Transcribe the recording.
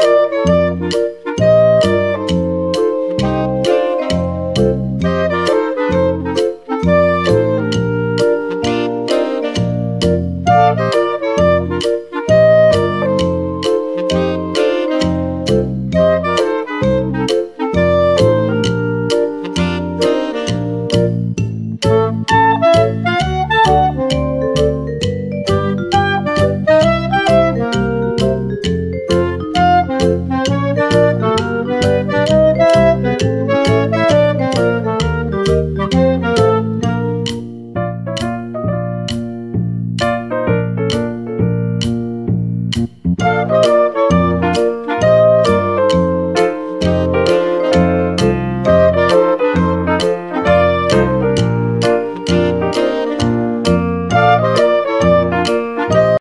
Música